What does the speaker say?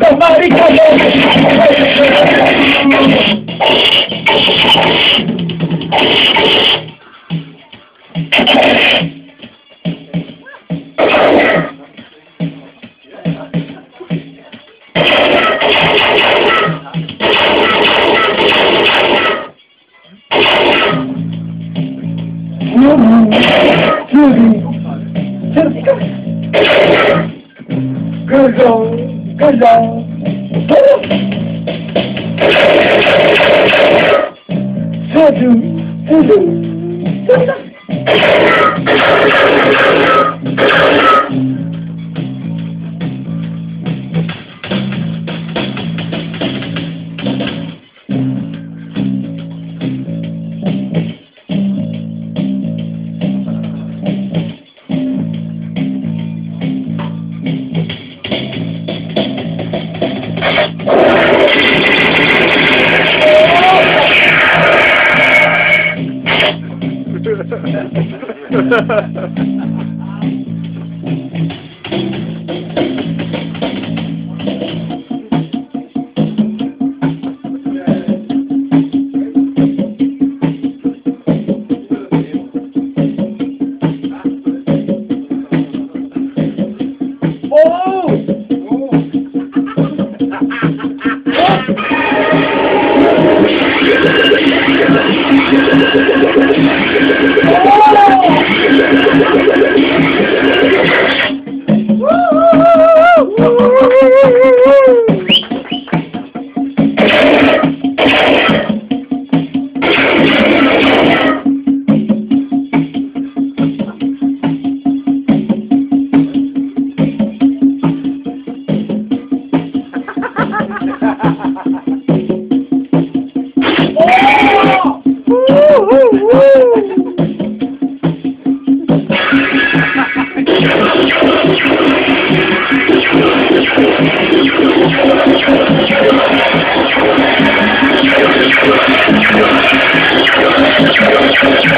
Somebody come in. Thank you. Good go, good go. So do, so do, so do. Ha ha ha ha. Ooh. Thank you.